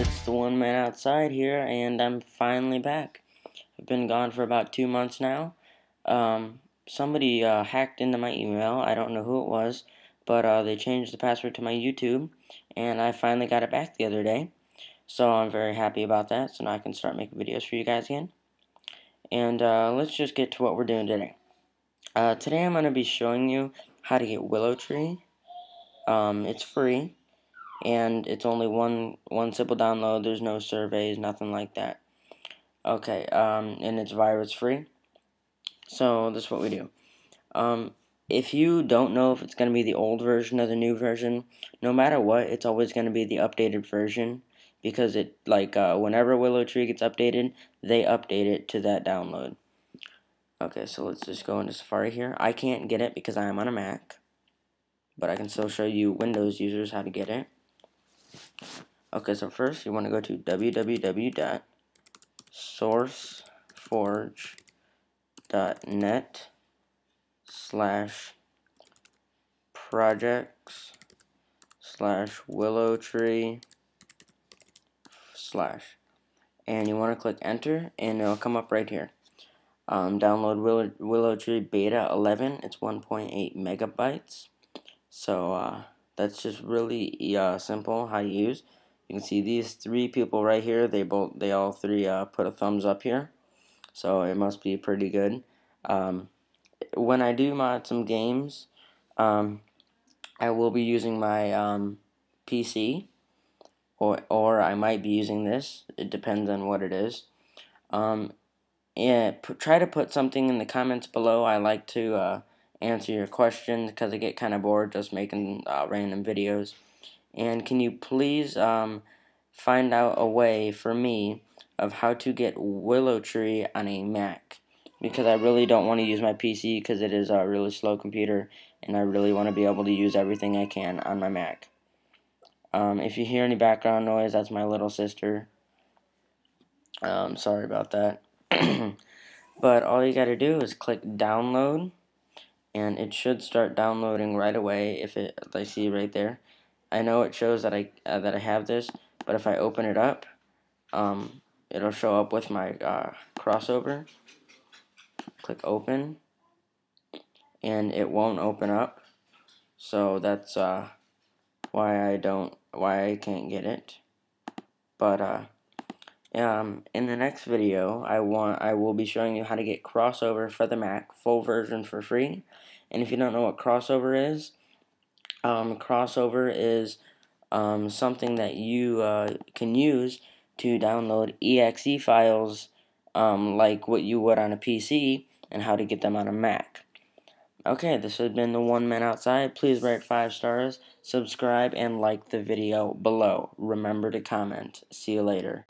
It's the one man outside here, and I'm finally back. I've been gone for about two months now. Um, somebody uh, hacked into my email. I don't know who it was, but uh, they changed the password to my YouTube, and I finally got it back the other day. So I'm very happy about that. So now I can start making videos for you guys again. And uh, let's just get to what we're doing today. Uh, today I'm going to be showing you how to get Willow Tree. Um, it's free, and it's only one one simple download. There's no surveys, nothing like that. Okay, um, and it's virus free. So this is what we do. Um, if you don't know if it's going to be the old version or the new version, no matter what, it's always going to be the updated version because it like uh, whenever Willow Tree gets updated, they update it to that download. Okay, so let's just go into Safari here. I can't get it because I am on a Mac, but I can still show you Windows users how to get it. Okay, so first you want to go to www.sourceforge.net slash projects slash willow tree slash and you want to click enter and it'll come up right here. Um, download willow, willow tree beta 11 it's 1.8 megabytes. So uh, that's just really uh, simple how to use. You can see these three people right here they both they all three uh, put a thumbs up here. So it must be pretty good. Um, when I do mod some games um, I will be using my um, PC or or I might be using this. It depends on what it is. Um, yeah, try to put something in the comments below. I like to uh, answer your questions because I get kind of bored just making uh, random videos. And can you please um, find out a way for me of how to get Willow Tree on a Mac? Because I really don't want to use my PC because it is a really slow computer and I really want to be able to use everything I can on my Mac. Um, if you hear any background noise, that's my little sister. Um, sorry about that. but all you gotta do is click download, and it should start downloading right away. If it, I see right there, I know it shows that I uh, that I have this, but if I open it up, um, it'll show up with my uh, crossover. Click open, and it won't open up. So that's uh, why I don't why I can't get it. But uh um in the next video I want I will be showing you how to get crossover for the Mac full version for free. And if you don't know what crossover is, um crossover is um something that you uh, can use to download exe files um like what you would on a PC and how to get them on a Mac. Okay, this has been the One Man Outside. Please rate 5 stars, subscribe, and like the video below. Remember to comment. See you later.